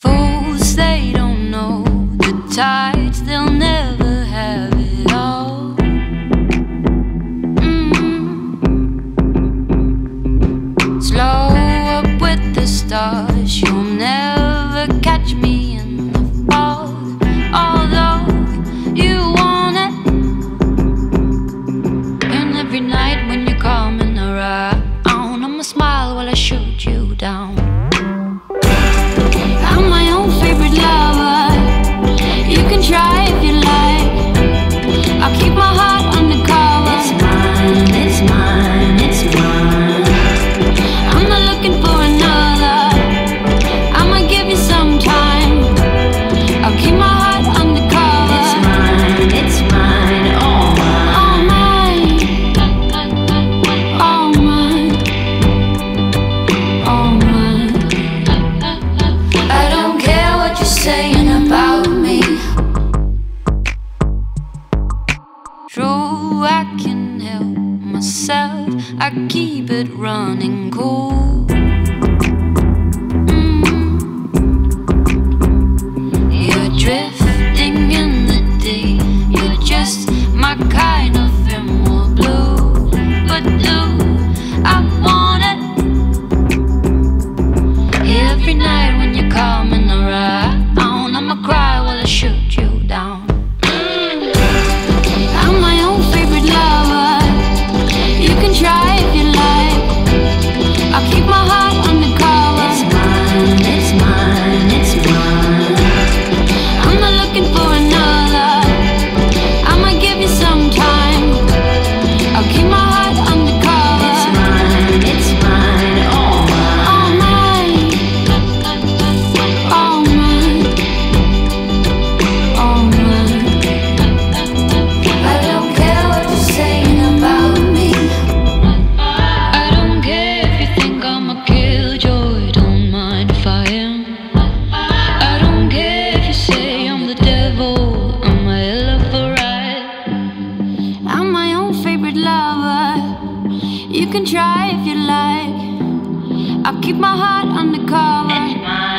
Fools, they don't know the time. down. I can help myself. I keep it running cold. Mm. You're drifting in the day. You're just my kind of emerald. can try if you like. I'll keep my heart undercover.